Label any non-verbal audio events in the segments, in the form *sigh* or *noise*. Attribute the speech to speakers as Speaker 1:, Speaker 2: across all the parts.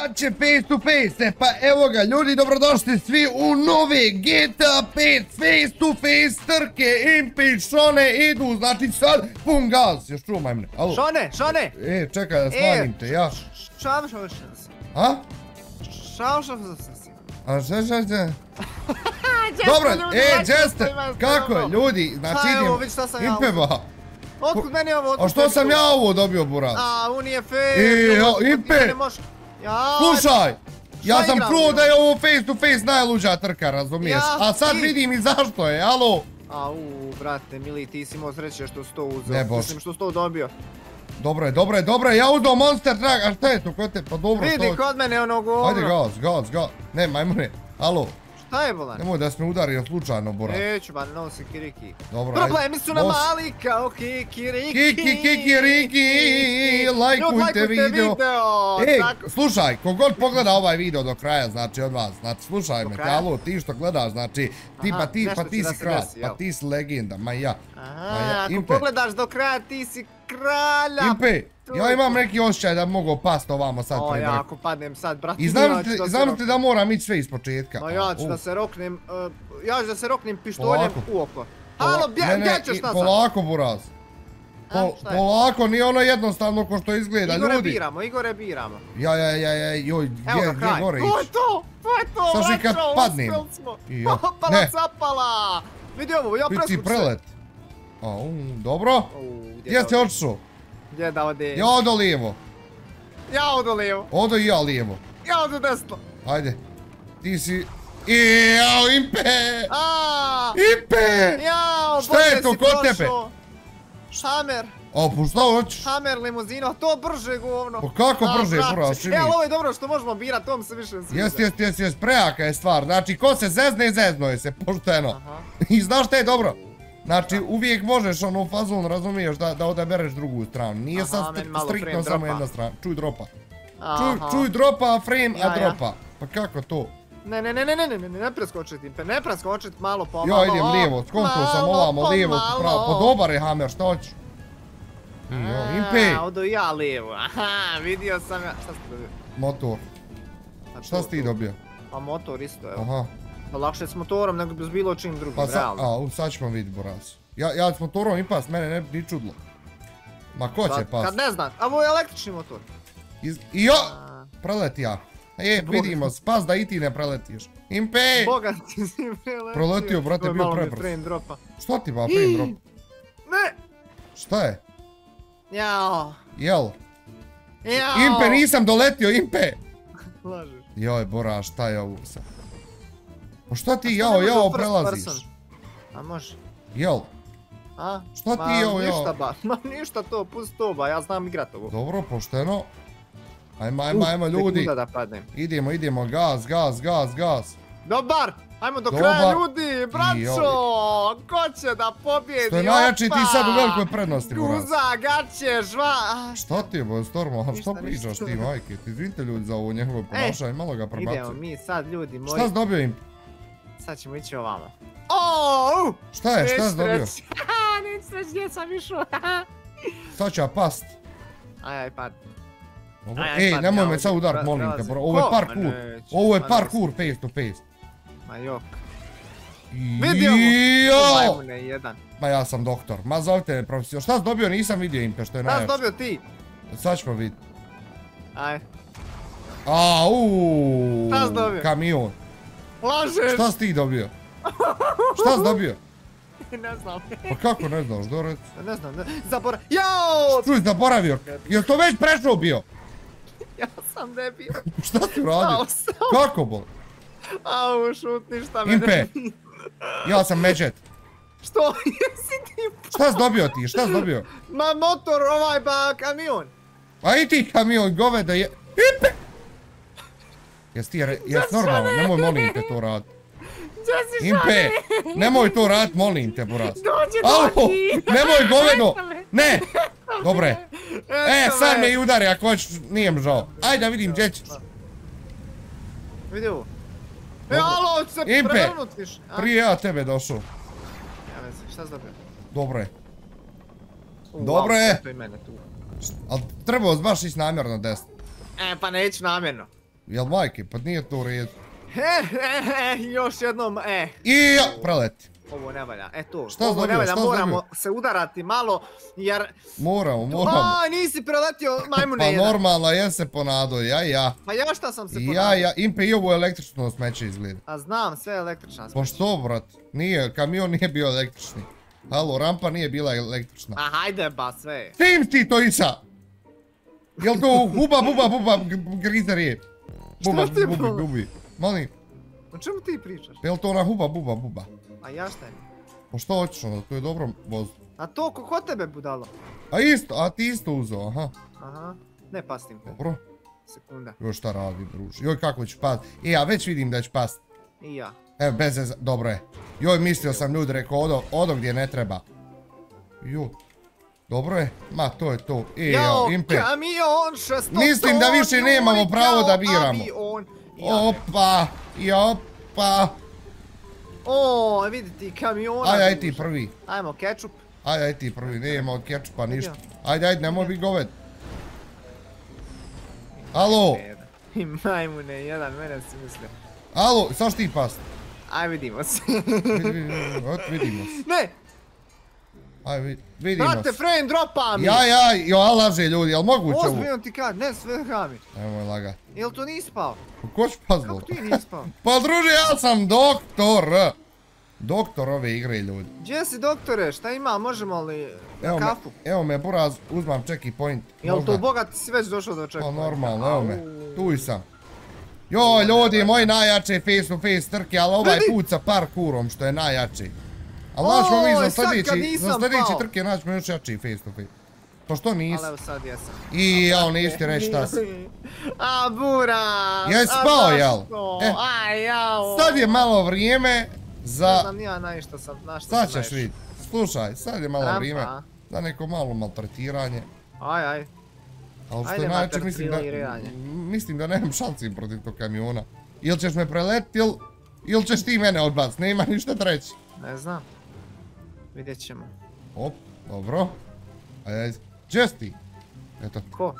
Speaker 1: Kad će face to face? E pa evo ga, ljudi, dobrodošli svi u nove GTA 5 face to face trke. Impi Šone idu, znači sad pun gaz. Još čuo majmune. Alo.
Speaker 2: Šone, Šone!
Speaker 1: E, čekaj da smanjim te, ja.
Speaker 2: Šao šao šao se.
Speaker 1: A?
Speaker 2: Šao šao šao se.
Speaker 1: A šta šta šta? *laughs* Dobro, e, Jester, kako je, ljudi, znači
Speaker 2: Pa evo,
Speaker 1: idem.
Speaker 2: vidi šta sam ja
Speaker 1: Impe ba.
Speaker 2: Otkud meni ovo?
Speaker 1: A što sam ja ovo dobio, buraz?
Speaker 2: A, on je fair. Ovo,
Speaker 1: o,
Speaker 2: otkud
Speaker 1: Impe.
Speaker 2: Ja,
Speaker 1: Slušaj, ja sam čuo
Speaker 2: jo?
Speaker 1: da je ovo face to face najluđa trka, razumiješ?
Speaker 2: Ja,
Speaker 1: A sad vidim i zašto je, alo?
Speaker 2: A, u, brate, mili, ti si imao sreće što si to uzeo.
Speaker 1: Ne, bož.
Speaker 2: Mislim, što si to dobio.
Speaker 1: Dobro je, dobro je, dobro je, ja uzao Monster Truck, a šta je to kod te? Pa dobro,
Speaker 2: Vidi kod mene ono govno.
Speaker 1: Ajde, gaz, gaz, gaz. Ne, majmune, alo,
Speaker 2: Šta je bolan?
Speaker 1: nemoj da se me udario slučajno, Bora.
Speaker 2: Neću, ba, nosi kiriki.
Speaker 1: Dobro, ajde.
Speaker 2: Problemi su na mali kao kikiriki.
Speaker 1: Kiki, kiki, riki,
Speaker 2: Ljudi,
Speaker 1: lajkujte video. Ej,
Speaker 2: tako.
Speaker 1: slušaj, kogod pogleda ovaj video do kraja, znači od vas, znači slušaj
Speaker 2: Do
Speaker 1: me,
Speaker 2: kraja?
Speaker 1: alo, ti što gledaš, znači, ti
Speaker 2: Aha,
Speaker 1: pa ti, pa ti si
Speaker 2: se
Speaker 1: kralj, pa ti si legenda, ma ja.
Speaker 2: Aha, ako pogledaš do kraja ti si kralja.
Speaker 1: Impe,
Speaker 2: to
Speaker 1: ja
Speaker 2: je
Speaker 1: imam
Speaker 2: to.
Speaker 1: neki osjećaj da bi mogao past ovamo sad
Speaker 2: O, ja ako padnem sad, brate,
Speaker 1: I znam
Speaker 2: roknem.
Speaker 1: da moram ići sve iz početka.
Speaker 2: Ja ću da se roknem, uh, ja ću da se roknem pištoljem
Speaker 1: Polako.
Speaker 2: u oko. Halo, gdje ćeš
Speaker 1: i-
Speaker 2: nazad?
Speaker 1: Polako, buraz. Pol,
Speaker 2: šta je?
Speaker 1: polako, nije ono jednostavno ko što izgleda,
Speaker 2: Igore
Speaker 1: ljudi.
Speaker 2: biramo, Igore biramo.
Speaker 1: Ja, ja, ja, ja, joj,
Speaker 2: Evo
Speaker 1: gdje,
Speaker 2: ga
Speaker 1: gdje
Speaker 2: kraj.
Speaker 1: gore
Speaker 2: To je
Speaker 1: ići?
Speaker 2: to, to je to,
Speaker 1: i kad
Speaker 2: braćo,
Speaker 1: padnem.
Speaker 2: uspjeli smo.
Speaker 1: I ja. *laughs*
Speaker 2: Opala
Speaker 1: Ne.
Speaker 2: capala. Vidi ovo, ja preskuću se.
Speaker 1: prelet. A, um, dobro.
Speaker 2: U,
Speaker 1: Gdje si
Speaker 2: da-
Speaker 1: otišao?
Speaker 2: Gdje da ode?
Speaker 1: Ja odo lijevo.
Speaker 2: Ja odo lijevo,
Speaker 1: Odo i ja lijevo.
Speaker 2: ja odo desno.
Speaker 1: Ajde. Ti si... Jao, Impe! Impe!
Speaker 2: Jao,
Speaker 1: Šta je to kod tebe?
Speaker 2: Šamer,
Speaker 1: O, pa šta hoćeš?
Speaker 2: šamer limuzina, to brže govno.
Speaker 1: Pa kako
Speaker 2: A,
Speaker 1: brže,
Speaker 2: brate.
Speaker 1: buraz, čini?
Speaker 2: E, ali ovo je dobro što možemo birat, to mi se više sviđa.
Speaker 1: Jest, jest, jest, jest, prejaka je stvar. Znači, ko se zezne, zezno je se, pošteno.
Speaker 2: Aha. *laughs*
Speaker 1: I znaš šta je dobro? Znači, uvijek možeš ono fazon, razumiješ, da, da odabereš drugu stranu. Nije
Speaker 2: Aha,
Speaker 1: sad stri-
Speaker 2: malo
Speaker 1: striktno
Speaker 2: frame
Speaker 1: samo jedna strana. Čuj dropa. Čuj, dropa, frame,
Speaker 2: Ja,
Speaker 1: a
Speaker 2: ja.
Speaker 1: dropa. Pa kako to?
Speaker 2: Ne, ne, ne, ne, ne, ne, ne, ne preskočit Impe, ne preskočit malo pomalo.
Speaker 1: Ja idem lijevo, skonto sam
Speaker 2: malo
Speaker 1: ovamo, lijevo, pravo. Pa dobar je Hammer, šta hoćeš? I, jo, Impe,
Speaker 2: A, odo ja lijevo, aha, vidio sam ja, šta ste dobio?
Speaker 1: motor.
Speaker 2: A
Speaker 1: Šta si ti dobio?
Speaker 2: Pa motor isto, evo.
Speaker 1: Aha.
Speaker 2: Pa lakše s motorom nego s bilo čim drugim,
Speaker 1: Pa sa,
Speaker 2: realno.
Speaker 1: a, sad ćemo vidjeti, Boras. Ja, ja s motorom i pas, mene ne bi ni čudlo. Ma ko će
Speaker 2: Sad,
Speaker 1: pas?
Speaker 2: Kad ne znaš, a ovo je električni motor.
Speaker 1: Iz, I jo,
Speaker 2: A,
Speaker 1: preleti ja. E, vidimo, spas da i ti ne preletiš. Impe!
Speaker 2: Boga ti si *laughs* preletio.
Speaker 1: Proletio, brate, bio
Speaker 2: malo mi
Speaker 1: prebrz.
Speaker 2: frame dropa.
Speaker 1: Šta ti ba, frame drop? *gasps*
Speaker 2: Ne!
Speaker 1: Šta je?
Speaker 2: Jao.
Speaker 1: Jel?
Speaker 2: Jao.
Speaker 1: Impe, nisam doletio, Impe! *laughs*
Speaker 2: Lažeš.
Speaker 1: Joj, Bora, šta je ovo sad? Pa šta ti jao, jao prelaziš?
Speaker 2: person? A može.
Speaker 1: Jel?
Speaker 2: A?
Speaker 1: Šta ti
Speaker 2: Ma,
Speaker 1: jao, jao?
Speaker 2: Ništa ba, *laughs* ma ništa to, pusti to ba, ja znam igrat ovo.
Speaker 1: Dobro, pošteno. Ajmo, ajmo, ajmo,
Speaker 2: Tek
Speaker 1: ljudi.
Speaker 2: da padnem.
Speaker 1: Idemo, idemo, gaz, gaz, gaz, gaz.
Speaker 2: Dobar! Ajmo do
Speaker 1: Dobar.
Speaker 2: kraja ljudi, braćo! Ko će da pobjedi?
Speaker 1: Što je najjači ti sad u velikoj prednosti, Buraz.
Speaker 2: Guza, gaće, žva...
Speaker 1: Šta ti je, bo, Stormo,
Speaker 2: Ništa,
Speaker 1: što pričaš ti, majke? Ti izvinite ljudi za ovo njegovo ponašanje, malo ga
Speaker 2: Idemo
Speaker 1: prebacuj.
Speaker 2: mi sad ljudi moji,
Speaker 1: Šta si dobio im?
Speaker 2: Sad ćemo ići ovamo. Oooo!
Speaker 1: Šta je, šta si dobio?
Speaker 2: Haha, *laughs* neću reći gdje sam išao. *laughs*
Speaker 1: Sad ću ja past.
Speaker 2: Aj, aj, pad.
Speaker 1: Ovo-
Speaker 2: Aj, aj,
Speaker 1: Ej,
Speaker 2: pad,
Speaker 1: nemoj
Speaker 2: ja
Speaker 1: me sad
Speaker 2: pre-
Speaker 1: molim te, bro. Ovo je parkour. Ovo je parkour face to face.
Speaker 2: Ma jok.
Speaker 1: Vidio!
Speaker 2: Vidimo! Majmune jedan.
Speaker 1: Ma ja sam doktor. Ma zovite me profesor. Šta si dobio? Nisam vidio Impe, što je
Speaker 2: Šta si
Speaker 1: najjače.
Speaker 2: dobio ti?
Speaker 1: Sad ćemo vidjeti.
Speaker 2: Aj.
Speaker 1: A, uuu.
Speaker 2: Šta si dobio?
Speaker 1: Kamion.
Speaker 2: Lažeš!
Speaker 1: Šta si ti dobio? Šta si dobio? *laughs*
Speaker 2: ne znam.
Speaker 1: Pa kako ne znaš, Dorec?
Speaker 2: Ne znam, ne. Zabora... Jao!
Speaker 1: Čuj, zaboravio. Jel to već prešao bio? *laughs*
Speaker 2: Ja sam debil.
Speaker 1: Šta si
Speaker 2: Stao
Speaker 1: uradio?
Speaker 2: sam.
Speaker 1: Kako bol?
Speaker 2: Au, šutni šta me
Speaker 1: Impe. Ja sam Medžet.
Speaker 2: Što? *laughs* Jesi ti...
Speaker 1: Šta si dobio ti? Šta si dobio?
Speaker 2: Ma motor, ovaj ba, kamion.
Speaker 1: A i ti kamion goveda je... Impe! Jes ti, re- jes normalno, nemoj molim te to rad.
Speaker 2: Gdje si
Speaker 1: Impe, nemoj to rad, molim te, buraz.
Speaker 2: Dođi,
Speaker 1: Alo,
Speaker 2: dođi.
Speaker 1: nemoj govedo! Ne! Dobre. E, sad
Speaker 2: me.
Speaker 1: me i udari ako hoćeš, nije mi žao. Ajde da vidim gdje ćeš.
Speaker 2: Vidi ovo. E, alo, će se
Speaker 1: Impe.
Speaker 2: prevrnut više. a?
Speaker 1: Prije ja tebe došao.
Speaker 2: Ja vezi, šta si dobio?
Speaker 1: Dobro je.
Speaker 2: U,
Speaker 1: Dobro
Speaker 2: au,
Speaker 1: je.
Speaker 2: eto i mene tu.
Speaker 1: Ali trebao baš ići namjerno desno.
Speaker 2: E, pa neću namjerno.
Speaker 1: Jel majke, pa nije to u redu.
Speaker 2: He, he, he, još jednom, e.
Speaker 1: I ja, preleti.
Speaker 2: Ovo ne valja, e to.
Speaker 1: Šta si
Speaker 2: ovo ne
Speaker 1: dobio,
Speaker 2: valja,
Speaker 1: šta si
Speaker 2: moramo
Speaker 1: dobio?
Speaker 2: se udarati malo, jer...
Speaker 1: Moramo, moramo.
Speaker 2: A, nisi preletio majmune
Speaker 1: Pa
Speaker 2: jedan.
Speaker 1: normalno, ja se ponadao, ja, ja.
Speaker 2: Pa ja šta sam se
Speaker 1: Ja,
Speaker 2: ponadao?
Speaker 1: ja, impe i ovo električno smeće izgleda.
Speaker 2: A znam, sve je električna
Speaker 1: Pa što, brat? Nije, kamion nije bio električni. Halo, rampa nije bila električna.
Speaker 2: A hajde ba, sve je.
Speaker 1: Tim ti to isa! Jel to buba, buba, buba, g- grize rije? Buba,
Speaker 2: Šta ti je
Speaker 1: bubi, bubi. Molim,
Speaker 2: O čemu ti pričaš?
Speaker 1: jel to ona huba, buba, buba?
Speaker 2: A ja šta je?
Speaker 1: Pa što hoćeš onda, to je dobro voz.
Speaker 2: A to ko, tebe budalo?
Speaker 1: A isto, a ti isto uzeo, aha.
Speaker 2: Aha, ne pastim te.
Speaker 1: Dobro.
Speaker 2: Sekunda.
Speaker 1: Joj šta radi, druž. Joj kako će past. E, ja već vidim da će past.
Speaker 2: I ja.
Speaker 1: Evo, bez dobro je. Joj, mislio sam ljudi, rekao, odo, odo gdje ne treba. Jo. Dobro je, ma to je to. E,
Speaker 2: Jao,
Speaker 1: impe.
Speaker 2: kamion
Speaker 1: Mislim da više nemamo pravo da biramo.
Speaker 2: Avion.
Speaker 1: Opa, i opa.
Speaker 2: O, vidi ti kamiona.
Speaker 1: Ajde, ajde ti prvi.
Speaker 2: Ajmo, ketchup.
Speaker 1: Ajde, ajde ti prvi, nema od kečupa ništa.
Speaker 2: Ajde.
Speaker 1: Ajde, nemoj biti goved. Alo,
Speaker 2: I majmune, jedan, mene si mislio.
Speaker 1: alo, sad ti past.
Speaker 2: Aj, vidimo se.
Speaker 1: Ot, vidimo se.
Speaker 2: ne,
Speaker 1: Vid- vidimo
Speaker 2: brate,
Speaker 1: se.
Speaker 2: frame dropa mi.
Speaker 1: Ja, ja, jo, laže ljudi, jel moguće ovo?
Speaker 2: Ozbiljno ti kad, ne, sve rami.
Speaker 1: Nemoj laga.
Speaker 2: Jel to nisi spao?
Speaker 1: Pa Ko će pazdo?
Speaker 2: Kako ti nisi spao? *laughs*
Speaker 1: Pa druže, ja sam doktor. Doktor ove igre, ljudi.
Speaker 2: Gdje si doktore, šta ima, možemo li
Speaker 1: me,
Speaker 2: kafu?
Speaker 1: evo me, Buraz, uzmam checky point.
Speaker 2: Jel
Speaker 1: Možda-
Speaker 2: to bogat si već došao do čeka?
Speaker 1: Pa normalno, evo me, tu i sam. Joj, ljudi, moji najjače face to face trke, ali ovaj put sa što je najjači. Ali naćemo mi za
Speaker 2: sad
Speaker 1: sljedeći, za sljedeći trke naćemo još jači face to face. Pa što nisi?
Speaker 2: Ali evo sad jesam.
Speaker 1: I jao, nisi ti reći šta si. *laughs*
Speaker 2: A, bura!
Speaker 1: Jesi
Speaker 2: a
Speaker 1: spao, jel? E,
Speaker 2: Aj, jao!
Speaker 1: Sad je malo vrijeme
Speaker 2: Ne
Speaker 1: za...
Speaker 2: znam nija na što sam, na što
Speaker 1: Sad
Speaker 2: sam
Speaker 1: ćeš
Speaker 2: naišao.
Speaker 1: vidjeti. Slušaj, sad je malo
Speaker 2: Rampa.
Speaker 1: vrijeme za neko malo maltretiranje.
Speaker 2: Aj, aj.
Speaker 1: Ali što je najjače, mislim da,
Speaker 2: maltretiranje.
Speaker 1: mislim da nemam šansi protiv tog kamiona. Ili ćeš me preletiti, ili, ili ćeš ti mene odbaciti, nema ništa treći.
Speaker 2: Ne znam. Vidjet ćemo.
Speaker 1: Op, dobro. Ajde, ajde. Gdje si ti? Eto,
Speaker 2: Ko?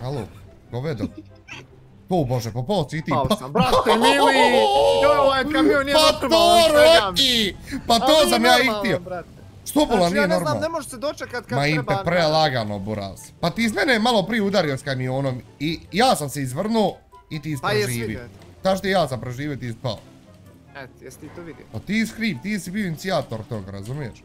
Speaker 1: halo, govedo. Tu, bože, po polci i ti.
Speaker 2: Pao sam, brate *laughs* mili! Joj, ovaj kamion nije
Speaker 1: Pa
Speaker 2: normalan,
Speaker 1: to,
Speaker 2: čekam.
Speaker 1: Roki! Pa to sam ja i htio. Što bola
Speaker 2: Znači,
Speaker 1: nije
Speaker 2: ja ne znam,
Speaker 1: normalno?
Speaker 2: ne možeš se dočekat kad
Speaker 1: Ma
Speaker 2: treba...
Speaker 1: impe, prelagano, buraz. Pa ti iz mene malo prije udario s kamionom i ja sam se izvrnuo i ti
Speaker 2: Pa jes vidio.
Speaker 1: Znaš ti ja sam preživio, ti spao.
Speaker 2: Eto, jesi ti to vidio?
Speaker 1: Pa ti skriv, ti si bio inicijator tog, razumiješ?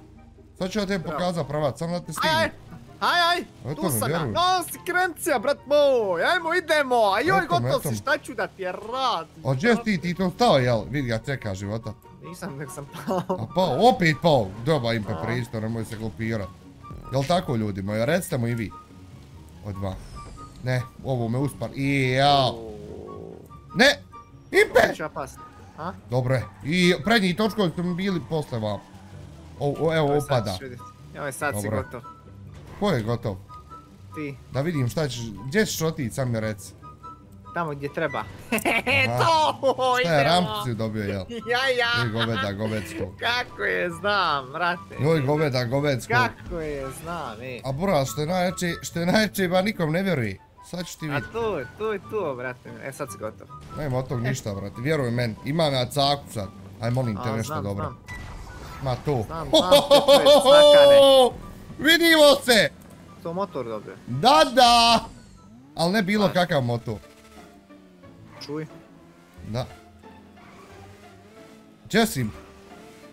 Speaker 1: Sad ću ja
Speaker 2: Bravo.
Speaker 1: pokazat pravac, samo da te
Speaker 2: Aj, aj! Aj, aj!
Speaker 1: Eto
Speaker 2: Tu sam ja! No, sekrencija, brat moj! Ajmo, idemo! A joj, gotov si, šta ću da ti radim?
Speaker 1: A gdje si ti, ti to stao, jel? Vidi ga čeka života.
Speaker 2: Nisam, nek sam pao.
Speaker 1: A pao, opet pao. Doba impe
Speaker 2: A.
Speaker 1: pristo, nemoj se glupirat. Jel tako ljudi moji, recite mu i vi. Od dva. Ne, ovo me uspar. I jao. Ne! Impe!
Speaker 2: Ću ja past. A?
Speaker 1: Dobro je. I prednji točkovi su mi bili posle vam. O, o, evo,
Speaker 2: sad
Speaker 1: opada.
Speaker 2: Evo, sad si gotov.
Speaker 1: Ko je gotov?
Speaker 2: Ti,
Speaker 1: Da vidim šta ćeš, gdje ćeš otići, sam mi reci.
Speaker 2: tamo gdje treba.
Speaker 1: Aha. *laughs*
Speaker 2: to!
Speaker 1: Šta je, rampu si dobio, jel? *laughs*
Speaker 2: Ja, ja!
Speaker 1: Joj goveda, govedsko. *laughs*
Speaker 2: Kako je, znam, brate.
Speaker 1: Joj goveda, govedsko.
Speaker 2: Kako je, znam, ej.
Speaker 1: A buraz, što je najjače, što je najjače, ba nikom ne vjeruje. Sad ću ti
Speaker 2: A
Speaker 1: vidjeti.
Speaker 2: tu, tu je tu, brate. E, sad si gotov.
Speaker 1: Nema od tog ništa, brate, vjeruj meni. Imam ja caku sad. Aj, molim te
Speaker 2: A,
Speaker 1: nešto
Speaker 2: znam,
Speaker 1: dobro.
Speaker 2: znam.
Speaker 1: Ma to.
Speaker 2: Znam, znam, cakane. *laughs*
Speaker 1: Vidimo se!
Speaker 2: To motor dobio.
Speaker 1: Da, da! Al ne bilo kakav motor.
Speaker 2: Čuj.
Speaker 1: Da. Si?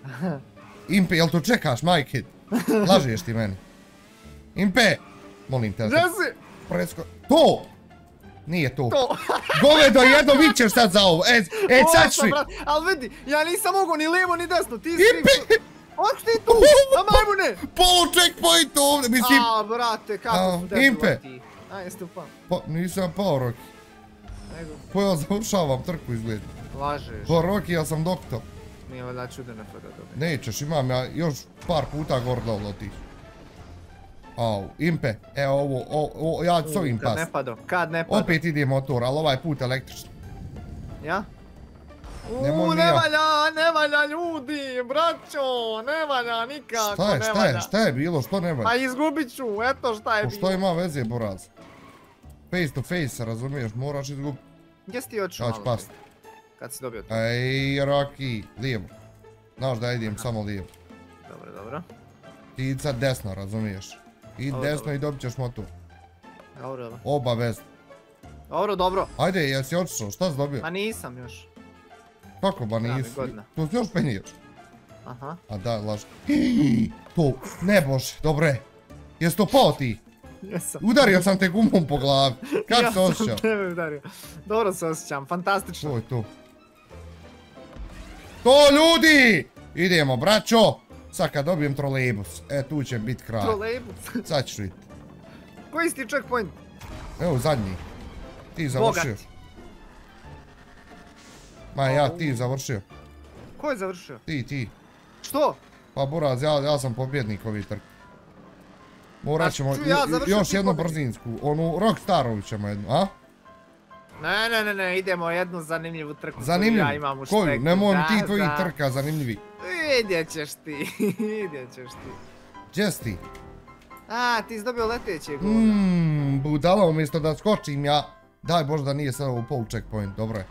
Speaker 1: *laughs* Impe, jel to čekaš, majke? *laughs* Lažeš ti meni. Impe! Molim te.
Speaker 2: Si?
Speaker 1: Presko... To! Nije to.
Speaker 2: To. *laughs*
Speaker 1: Govedo, jedno vićeš sad za ovo. E, e sad ću...
Speaker 2: Al vidi, ja nisam mogo ni lijevo ni desno, ti si... Otko ti tu? *laughs* A majmune!
Speaker 1: Polu checkpoint ovdje, mislim...
Speaker 2: A, brate, kako su debili
Speaker 1: Impe.
Speaker 2: ti. A, jeste upao.
Speaker 1: Pa, nisam pao, Roki.
Speaker 2: Nego,
Speaker 1: Pa ja završavam trku izgled.
Speaker 2: lažeš.
Speaker 1: Pa, Roki, ja sam doktor.
Speaker 2: Nije valjda čudo na foto dobiti.
Speaker 1: Nećeš, imam ja još par puta gore dole otići. Au, Impe, evo ovo, o, o, ja ću s ovim
Speaker 2: Kad
Speaker 1: pas.
Speaker 2: ne pado, kad ne pado.
Speaker 1: Opet ide motor, ali ovaj put električni.
Speaker 2: Ja? Uuu, ne
Speaker 1: ja.
Speaker 2: valja, ne valja ljudi, braćo, ne valja nikako,
Speaker 1: Šta je,
Speaker 2: ne
Speaker 1: šta je,
Speaker 2: valja.
Speaker 1: šta je bilo, što ne valja?
Speaker 2: Pa izgubit ću, eto šta je bilo.
Speaker 1: što ima veze, Boraz? face to face, razumiješ, moraš izgubiti.
Speaker 2: Gdje si ti otišao
Speaker 1: Ja ću
Speaker 2: malo
Speaker 1: past.
Speaker 2: Kad si dobio to?
Speaker 1: Ej, Rocky, lijevo. Znaš da idem samo lijevo.
Speaker 2: Dobro, dobro.
Speaker 1: Ti sad desno, razumiješ.
Speaker 2: Dobro,
Speaker 1: desno
Speaker 2: dobro.
Speaker 1: i dobit ćeš motor.
Speaker 2: Dobro, dobro.
Speaker 1: Obavezno.
Speaker 2: Dobro, dobro.
Speaker 1: Ajde, jesi otišao, šta si dobio?
Speaker 2: Ma nisam još.
Speaker 1: Kako ba nisi?
Speaker 2: godina.
Speaker 1: To si još penješ.
Speaker 2: Aha.
Speaker 1: A da, laž. *gasps* To, ne bože, dobre. Jesi to pao ti?
Speaker 2: Jesam.
Speaker 1: Udario sam te gumom po glavi. Kako se
Speaker 2: Ja
Speaker 1: osjećao?
Speaker 2: sam tebe udario. Dobro se osjećam, fantastično.
Speaker 1: To je to. To ljudi! Idemo, braćo! Sad kad dobijem trolejbus, e tu će bit kraj.
Speaker 2: Trolejbus. *laughs*
Speaker 1: Sad ćeš vidjeti.
Speaker 2: Koji si ti checkpoint?
Speaker 1: Evo zadnji. Ti završio.
Speaker 2: Bogat.
Speaker 1: Ma ja, ti završio.
Speaker 2: Ko je završio?
Speaker 1: Ti, ti.
Speaker 2: Što?
Speaker 1: Pa Buraz, ja, ja sam pobjednik ovih trk. Morat ćemo
Speaker 2: ja
Speaker 1: još jednu brzinsku. Onu Rockstarovu ćemo jednu, a?
Speaker 2: Ne, ne, ne, ne, idemo jednu zanimljivu trku koju
Speaker 1: Zanimljivo.
Speaker 2: ja imam u
Speaker 1: Koju?
Speaker 2: šteku.
Speaker 1: Nemoj mi
Speaker 2: Da,
Speaker 1: ti tvojih trka, zanimljivi.
Speaker 2: Vidjet ćeš ti, *laughs* vidjet ćeš ti.
Speaker 1: Gdje si ti?
Speaker 2: A, ti si dobio leteće govna.
Speaker 1: Mmm, budala umjesto da skočim ja. Daj Bože da nije sad ovo pol checkpoint, dobro je.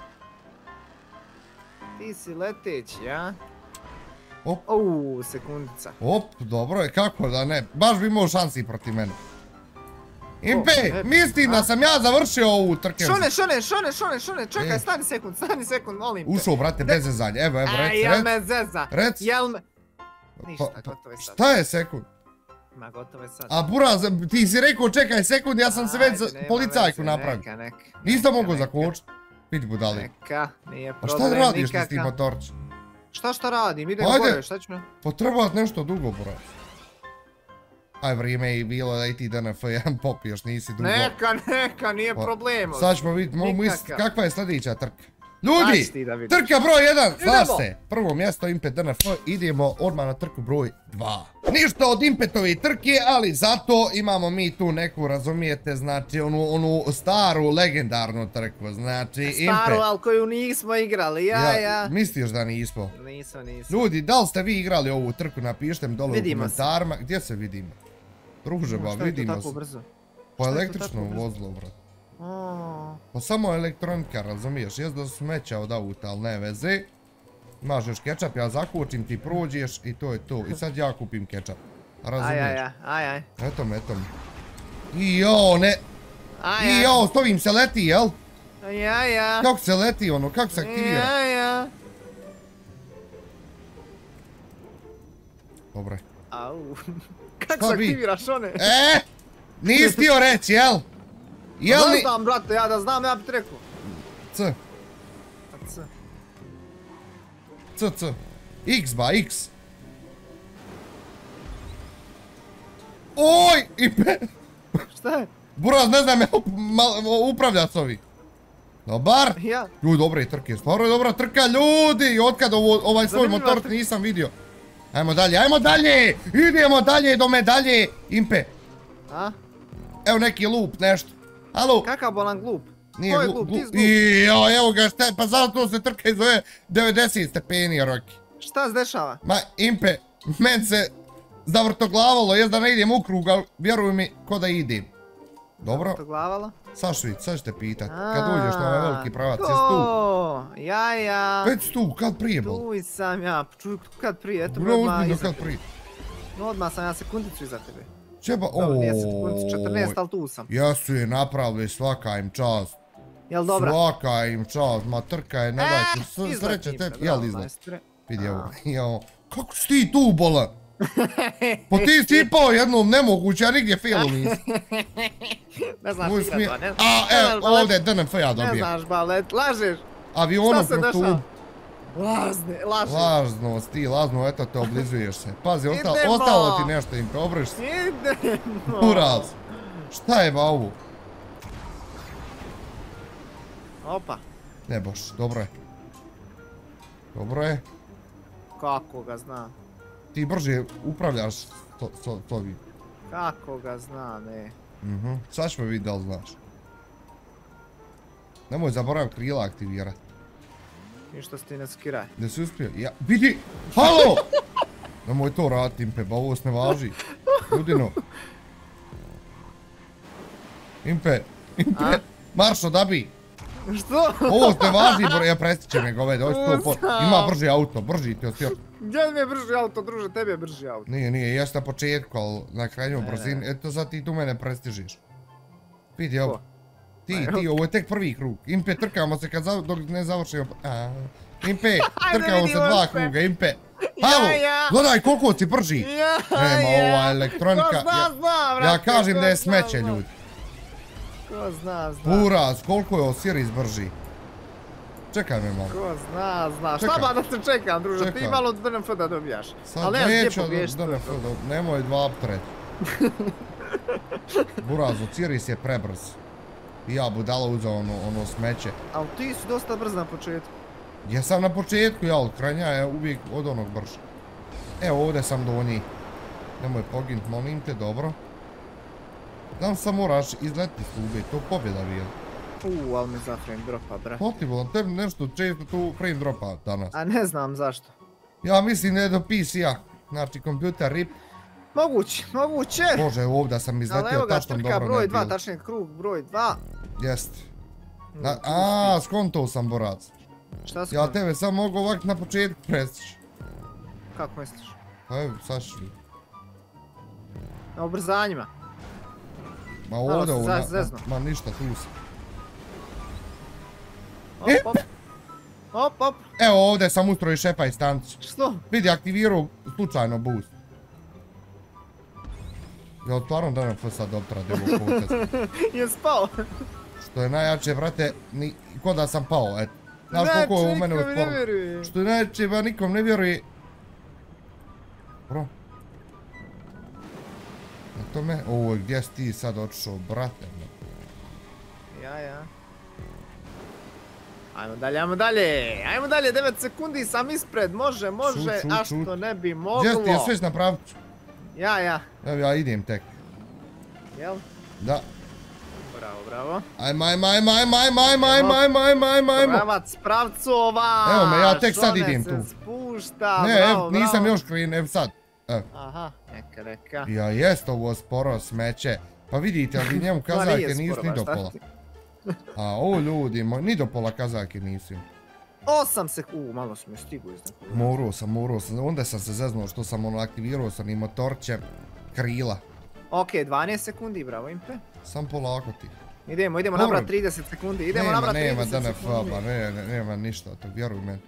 Speaker 2: Ti si leteći, a?
Speaker 1: Op.
Speaker 2: Uuu, sekundica.
Speaker 1: Op, dobro je, kako da ne, baš bi imao šansi protiv mene. Impe,
Speaker 2: e,
Speaker 1: mislim da
Speaker 2: a?
Speaker 1: sam ja završio ovu trke.
Speaker 2: Šone, šone, šone, šone, šone, čekaj,
Speaker 1: E.
Speaker 2: stani sekund, stani sekund, molim te.
Speaker 1: Ušao, brate, bez zezanja, evo, evo,
Speaker 2: Aj,
Speaker 1: rec,
Speaker 2: jel
Speaker 1: rec.
Speaker 2: me zeza?
Speaker 1: rec.
Speaker 2: Jel me... Ništa,
Speaker 1: Pa- pa-
Speaker 2: gotovo je sad.
Speaker 1: Šta je sekund?
Speaker 2: Ma gotovo je sad.
Speaker 1: A Buraz, ti si rekao čekaj sekund, ja sam se već policajku napravio.
Speaker 2: Neka, neka.
Speaker 1: Nisam mogao
Speaker 2: neka.
Speaker 1: zakočiti. Vidi budali.
Speaker 2: Neka, nije
Speaker 1: A
Speaker 2: problem
Speaker 1: šta radiš ti s tim
Speaker 2: nikakav.
Speaker 1: motorčem?
Speaker 2: Šta šta radim? Idem
Speaker 1: Ajde.
Speaker 2: gore, šta ću me?
Speaker 1: Potrebat nešto dugo, Buraz. Aj, vrijeme je bilo da i ti DNF1 *laughs* popiješ, nisi dugo.
Speaker 2: Neka, neka, nije
Speaker 1: Pa,
Speaker 2: problem.
Speaker 1: Sad ćemo vidjeti, mogu misliti
Speaker 2: Nikakav.
Speaker 1: kakva je sljedeća trka. Ljudi, trka broj 1, zna se. Prvo mjesto Impet DNF, idemo odmah na trku broj 2. Ništa od Impetove trke, ali zato imamo mi tu neku, razumijete, znači onu, onu staru legendarnu trku, znači
Speaker 2: Staru,
Speaker 1: Impet.
Speaker 2: ali koju nismo igrali, ja, ja.
Speaker 1: Misliš da nismo?
Speaker 2: Nismo, nismo.
Speaker 1: Ljudi, da li ste vi igrali ovu trku, napišite mi dole
Speaker 2: Vidimo
Speaker 1: u
Speaker 2: se.
Speaker 1: komentarima. Gdje se vidimo? Druže, ba, vidimo
Speaker 2: tako
Speaker 1: se.
Speaker 2: brzo?
Speaker 1: Po
Speaker 2: šta je to
Speaker 1: električno
Speaker 2: tako brzo?
Speaker 1: vozilo, brat.
Speaker 2: O,
Speaker 1: Pa samo elektronika, razumiješ, jest da su smeća od auta, ali ne veze. Imaš još kečap, ja zakučim, ti prođeš i to je to. I sad ja kupim kečap.
Speaker 2: Aj,
Speaker 1: Razumiješ?
Speaker 2: aj, aj, aj, aj.
Speaker 1: Eto me, eto me. I jo, ne.
Speaker 2: Aj,
Speaker 1: I
Speaker 2: aj.
Speaker 1: jo, s ovim se leti, jel?
Speaker 2: Ja, ja.
Speaker 1: Kako se leti, ono, kako se aktivira?
Speaker 2: Ja, ja.
Speaker 1: Dobre.
Speaker 2: Au. *laughs* Kako se
Speaker 1: bi?
Speaker 2: aktiviraš one?
Speaker 1: E, nisi htio reći, jel? Jel
Speaker 2: Da
Speaker 1: ni...
Speaker 2: znam, brate, ja da znam, ja bi ti rekao.
Speaker 1: C,
Speaker 2: A c.
Speaker 1: C, C. X ba, X. Oj, i pe...
Speaker 2: Šta je?
Speaker 1: Buraz, ne znam ja up- mal- upravljat s ovi. Dobar.
Speaker 2: Ja.
Speaker 1: Ljudi, dobre trke, stvarno je dobra trka, ljudi! Otkad ovo, ovaj svoj
Speaker 2: Zanimljiva
Speaker 1: motor nisam vidio. Ajmo dalje, ajmo dalje! Idemo dalje do medalje! Impe,
Speaker 2: A?
Speaker 1: evo neki loop, nešto. Halo?
Speaker 2: Kakav bolan glup?
Speaker 1: Nije
Speaker 2: glup?
Speaker 1: glu-
Speaker 2: Ti si glup.
Speaker 1: Ijo, evo ga, šta, pa zato se trka i zove 90 stepeni, Roki.
Speaker 2: Šta se dešava?
Speaker 1: Ma, Impe, *laughs* men se zavrtoglavalo, jest da ne idem u krug, ali vjeruj mi, ko da idem. Dobro,
Speaker 2: To glavalo?
Speaker 1: Sašvić, sad ćete pitat, kad uđeš na ovaj veliki pravac, jesi tu?
Speaker 2: Ja, ja.
Speaker 1: Već tu, kad prije bol?
Speaker 2: Tu sam ja. Čuj, kad prije, eto
Speaker 1: Bro,
Speaker 2: odmah
Speaker 1: uzbiljno
Speaker 2: iza
Speaker 1: kad prije.
Speaker 2: Odmah sam ja sekundicu iza tebe.
Speaker 1: Čeba,
Speaker 2: Dobro, nije sekundicu, 14,
Speaker 1: ooooj.
Speaker 2: ali tu sam.
Speaker 1: Jesu je napravili, svaka im čast.
Speaker 2: Jel dobra?
Speaker 1: Svaka im čast, ma trka je, ne s-
Speaker 2: Eh, izlaz
Speaker 1: sreće tebi, jel izlaz? Vidi evo,
Speaker 2: A.
Speaker 1: jao. Kako si ti tu, bola? *laughs* Pa ti si ipao jednom nemoguće, ja nigdje failu nisam. *laughs*
Speaker 2: Ne znaš
Speaker 1: smije-
Speaker 2: ba, ne?
Speaker 1: A,
Speaker 2: ne znaš balet,
Speaker 1: ovdje DNF ja
Speaker 2: Ne
Speaker 1: dobijem.
Speaker 2: znaš balet, lažeš.
Speaker 1: Avionom
Speaker 2: Šta se
Speaker 1: pro tu.
Speaker 2: dešava? Lazne, lažeš.
Speaker 1: Lažnost, ti lazno, eto te oblizuješ se. Pazi, ostalo, ti nešto im, obriš se.
Speaker 2: Idemo.
Speaker 1: Uraz. Šta je ba ovo?
Speaker 2: Opa,
Speaker 1: Ne boš, dobro je. Dobro je.
Speaker 2: kako ga znam.
Speaker 1: Ti brže upravljaš to, to, to vi.
Speaker 2: Kako ga znam, e.
Speaker 1: Mhm. Sad ćemo vidjeti da li znaš. Nemoj zaborav krila aktivirat.
Speaker 2: Ništa si ti ne skiraj.
Speaker 1: Da si uspio? Ja, vidi! Halo! *laughs* Nemoj to raditi, Impe, ba ovo ne važi. Ljudino. Impe,
Speaker 2: A?
Speaker 1: Maršo, da bi.
Speaker 2: Što?
Speaker 1: Ovo ste važni, bro, ja prestiće me govede, ovo je sto po... Ima brži auto, brži ti osjor.
Speaker 2: Gdje mi je brži auto, druže, tebi je brži auto.
Speaker 1: Nije, nije, jes na početku, ali na krajnjoj
Speaker 2: Ne,
Speaker 1: brzini, eto sad ti tu mene prestižiš. Vidi ovo. Ti,
Speaker 2: Ma,
Speaker 1: ti, ovo je tek prvi krug. Impe, trkamo se kad dok ne završimo... A, Impe, *laughs* trkamo se dva kruga, Impe. Halo,
Speaker 2: ja.
Speaker 1: gledaj koliko si brži.
Speaker 2: Ja,
Speaker 1: Nema,
Speaker 2: ja.
Speaker 1: ova elektronika,
Speaker 2: Ko zna, zna, brate.
Speaker 1: Ja kažem da je smeće, ljudi.
Speaker 2: Ko zna, zna.
Speaker 1: Buraz, koliko je Osiris brži. Čekaj me malo.
Speaker 2: Ko zna, zna. Šta ba da te čekam, druže, ti malo od DNF da dobijaš.
Speaker 1: Sad
Speaker 2: Ali
Speaker 1: neću
Speaker 2: pobježiti.
Speaker 1: da, da fodo, nemoj dva pred. *laughs* Buraz, Osiris je prebrz. I ja budala uzao ono, ono smeće.
Speaker 2: Ali ti su dosta brz na početku.
Speaker 1: Ja sam na početku, od kranja je uvijek od onog brže. Evo ovdje sam do njih. Nemoj poginut, molim te, dobro. Znam sam moraš izleti s tube, to pobjeda bila.
Speaker 2: Uuu, ali mi za frame dropa, bra.
Speaker 1: Potrebno, tebi nešto često tu frame dropa danas.
Speaker 2: A ne znam zašto.
Speaker 1: Ja mislim da je do PC-a. Znači, kompjuter rip.
Speaker 2: Moguće, moguće.
Speaker 1: Bože, ovdje sam
Speaker 2: Ali
Speaker 1: izletio
Speaker 2: evo ga,
Speaker 1: tačno
Speaker 2: trka
Speaker 1: dobro
Speaker 2: broj
Speaker 1: ne
Speaker 2: 2,
Speaker 1: bilo.
Speaker 2: tačnije krug broj 2.
Speaker 1: Jest. Na, a, skontao sam borac.
Speaker 2: Šta su
Speaker 1: Ja tebe sam mogu ovak na početku prestići.
Speaker 2: Kako misliš?
Speaker 1: Pa evo, sad ću.
Speaker 2: Na ubrzanjima.
Speaker 1: Ma ovdje ma ništa, tu sam. E?
Speaker 2: op. Op, op.
Speaker 1: Evo ovdje sam ustrojio šepa i stancu.
Speaker 2: Što?
Speaker 1: Vidi, aktivirao slučajno boost. Ja stvarno da nam sad optra demo puta. *laughs*
Speaker 2: Je spao.
Speaker 1: Što je najjače, brate, ni, ko da sam pao, et. Znaš koliko je u mene
Speaker 2: čovjek mi ne
Speaker 1: usporno.
Speaker 2: vjeruje.
Speaker 1: Što je najjače, ba nikom ne vjeruje. Bro. Na tome, ovo, gdje si ti sad otišao, brate?
Speaker 2: Ja, ja. Ajmo dalje, ajmo dalje. Ajmo dalje, 9 sekundi sam ispred. Može, može,
Speaker 1: Šut, šut,
Speaker 2: a
Speaker 1: šut.
Speaker 2: što ne bi moglo.
Speaker 1: Gdje ti je sve na pravcu?
Speaker 2: Ja, ja.
Speaker 1: Evo ja idem tek.
Speaker 2: Jel?
Speaker 1: Da.
Speaker 2: Bravo, bravo.
Speaker 1: Ajmo, ajmo, ajmo, ajmo, ajmo, ajmo, ajmo, ajmo, ajmo, ajmo, ajmo.
Speaker 2: Pravac pravcova.
Speaker 1: Evo me, ja tek sad idem
Speaker 2: se
Speaker 1: tu.
Speaker 2: spušta,
Speaker 1: Ne,
Speaker 2: bravo,
Speaker 1: evo, nisam
Speaker 2: bravo.
Speaker 1: još kren, evo sad. Evo.
Speaker 2: Aha, neka, neka.
Speaker 1: Ja jest ovo sporo smeće. Pa vidite, ali njemu *laughs*
Speaker 2: nije sporo
Speaker 1: nisu ni do pola. A o ljudi moj, ni do pola kazake nisu.
Speaker 2: 8 sekundi. U, malo smo stigu iz nekog.
Speaker 1: Morao sam, morao sam, onda sam se zeznuo što sam ono aktivirao sam i motorče krila.
Speaker 2: Ok, 12 sekundi, bravo Impe.
Speaker 1: Sam polako ti.
Speaker 2: Idemo, idemo
Speaker 1: Dobro.
Speaker 2: nabrat 30 sekundi. Idemo
Speaker 1: nema,
Speaker 2: nabrat 30
Speaker 1: nema
Speaker 2: sekundi.
Speaker 1: DNF-a, ne, ne, nema ništa tog, vjeruj meni.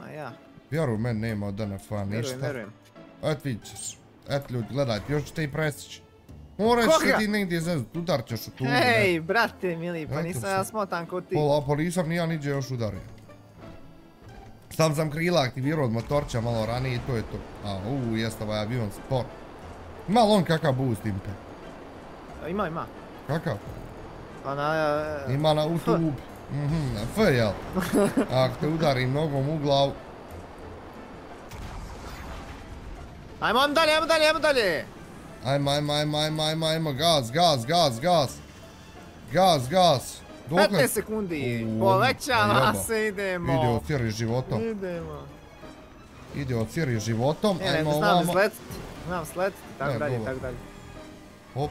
Speaker 2: Ma ja,
Speaker 1: Vjeruj meni, nema od DNF-a
Speaker 2: verujem,
Speaker 1: ništa.
Speaker 2: verujem.
Speaker 1: Et vidit ćeš. Et ljudi, gledajte, još ćete i prestići. Moraš se
Speaker 2: Koga?
Speaker 1: ti negdje zeznut, udar ćeš u ne.
Speaker 2: Hej, brate mili, pa nisam ja smotan ko ti.
Speaker 1: Pola, pa nisam ni ja niđe još udario. Sam sam krila aktivirao od motorča malo ranije i to je to. A, uu, jeste ovaj avion spor. Ima li on kakav boost impe?
Speaker 2: Ima, ima.
Speaker 1: Kakav?
Speaker 2: Pa na... e,
Speaker 1: Ima na u tub. Mhm, na F, jel? *laughs* Ako te udari nogom u glavu.
Speaker 2: Ajmo, ajmo dalje, ajmo dalje, ajmo dalje.
Speaker 1: Ajmo, ajmo, ajmo, ajmo, ajmo, ajmo, gaz, gaz, gaz, gaz. Gaz, gaz.
Speaker 2: 15 sekundi. Povećava
Speaker 1: jeba.
Speaker 2: se, idemo.
Speaker 1: Ide od životom.
Speaker 2: Idemo.
Speaker 1: Ide od cijeli životom.
Speaker 2: Ne, ne,
Speaker 1: Ajmo
Speaker 2: znam
Speaker 1: ovamo.
Speaker 2: sletiti. Znam sletiti, tako
Speaker 1: Ne,
Speaker 2: dalje, tako dalje.
Speaker 1: Hop.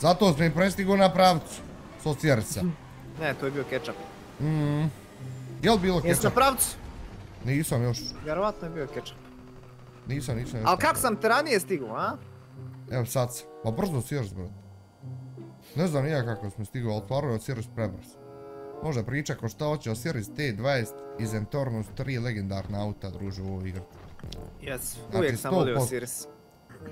Speaker 1: Zato sam i prestigo na pravcu. Socijerca. *laughs*
Speaker 2: Ne, to je bio ketchup.
Speaker 1: Mhm. Jel bilo
Speaker 2: Jesi na pravcu?
Speaker 1: Nisam još.
Speaker 2: Vjerovatno je bio ketchup.
Speaker 1: Nisam, nisam još.
Speaker 2: Ali kako sam te ranije stigu, a?
Speaker 1: Evo sad sam. Pa brzo sjers, bro. Ne znam nija kako smo stigao, ali stvarno je Osiris prebrz. Može priča ko šta hoće, Osiris T20 i Zentorno su tri legendarna auta, druže, u ovoj igri.
Speaker 2: Jes,
Speaker 1: Znači,
Speaker 2: uvijek sam volio
Speaker 1: 100%.
Speaker 2: Siris.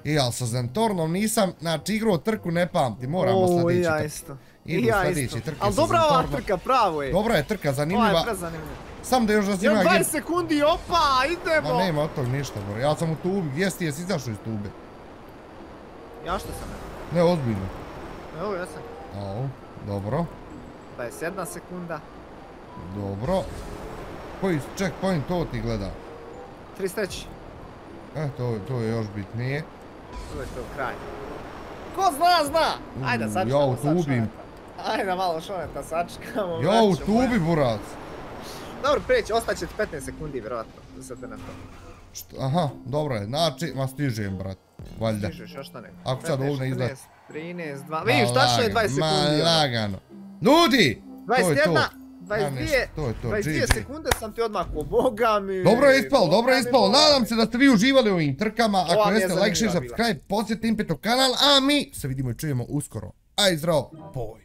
Speaker 1: I ali sa Zentornom nisam, znači igrao trku ne pamti, moramo
Speaker 2: O, i
Speaker 1: sljedeći
Speaker 2: ja
Speaker 1: trk.
Speaker 2: isto.
Speaker 1: Idu
Speaker 2: I ja
Speaker 1: sljedeći trke
Speaker 2: Ali dobra ova trka, pravo je.
Speaker 1: Dobra je trka,
Speaker 2: Ova je
Speaker 1: zanimljiva.
Speaker 2: prezanimljiva.
Speaker 1: Sam da još da
Speaker 2: Još
Speaker 1: ima
Speaker 2: 20 sekundi, opa, idemo.
Speaker 1: Ma nema od tog ništa, bro. Ja sam u tubi, gdje si jesi izašao iz tube?
Speaker 2: Ja što sam?
Speaker 1: Ne, ozbiljno.
Speaker 2: Evo, ja sam.
Speaker 1: Au, dobro,
Speaker 2: 21 sekunda.
Speaker 1: dobro. Koji checkpoint to ti gleda?
Speaker 2: 33.
Speaker 1: E, to, to je još bitnije.
Speaker 2: To je to kraj. Ko zna, zna! Ajde,
Speaker 1: U,
Speaker 2: sačekamo
Speaker 1: ja.
Speaker 2: Šoneta. Ajde, malo šoneta sačekamo.
Speaker 1: Ja u
Speaker 2: braćo moja.
Speaker 1: tubi, burac.
Speaker 2: Dobro, preći, ostaće ti 15 sekundi, vjerovatno, za te na to.
Speaker 1: Što- Aha, dobro je, znači, ma stižem, brat. Valjda.
Speaker 2: Stižeš, još ne.
Speaker 1: Ako sad ovo ne izgleda.
Speaker 2: 13, 12, vidiš, tačno je 20
Speaker 1: Ma
Speaker 2: sekundi. ono.
Speaker 1: lagano. Ljudi! To.
Speaker 2: 21,
Speaker 1: Ja nešto,
Speaker 2: 22,
Speaker 1: to je to,
Speaker 2: 22
Speaker 1: GG.
Speaker 2: sekunde sam ti odmah ko boga mi.
Speaker 1: Dobro je ispalo, dobro je ispalo. Nadam se da ste vi uživali u ovim trkama. Ako jeste, like, share, subscribe, posjetite Impeto kanal, a mi se vidimo i čujemo uskoro. Aj zdravo, boj.